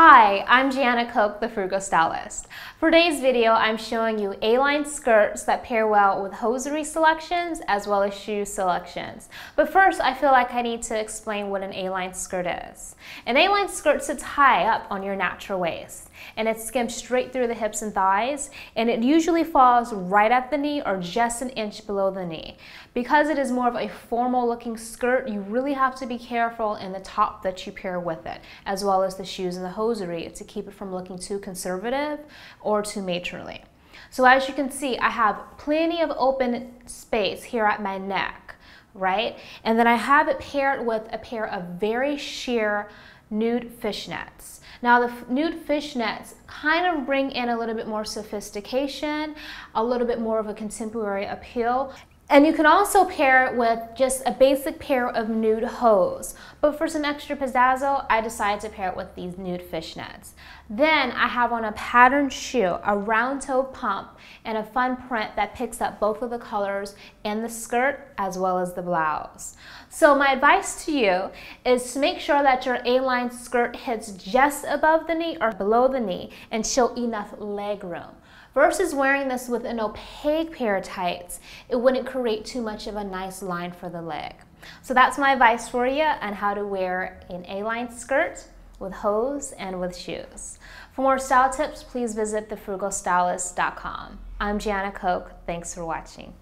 Hi, I'm Jana Coke, the Frugal Stylist. For today's video, I'm showing you A-line skirts that pair well with hosiery selections as well as shoe selections. But first, I feel like I need to explain what an A-line skirt is. An A-line skirt sits high up on your natural waist and it skims straight through the hips and thighs and it usually falls right at the knee or just an inch below the knee. Because it is more of a formal looking skirt, you really have to be careful in the top that you pair with it, as well as the shoes and the to keep it from looking too conservative or too matronly. So as you can see, I have plenty of open space here at my neck, right? And then I have it paired with a pair of very sheer nude fishnets. Now the nude fishnets kind of bring in a little bit more sophistication, a little bit more of a contemporary appeal. And you can also pair it with just a basic pair of nude hose. But for some extra pizzazzle, I decided to pair it with these nude fishnets. Then I have on a patterned shoe, a round toe pump, and a fun print that picks up both of the colors in the skirt as well as the blouse. So my advice to you is to make sure that your A-line skirt hits just above the knee or below the knee and show enough leg room. Versus wearing this with an opaque pair of tights, it wouldn't create too much of a nice line for the leg. So that's my advice for you on how to wear an A-line skirt with hose and with shoes. For more style tips, please visit thefrugalstylist.com. I'm Jana Coke. Thanks for watching.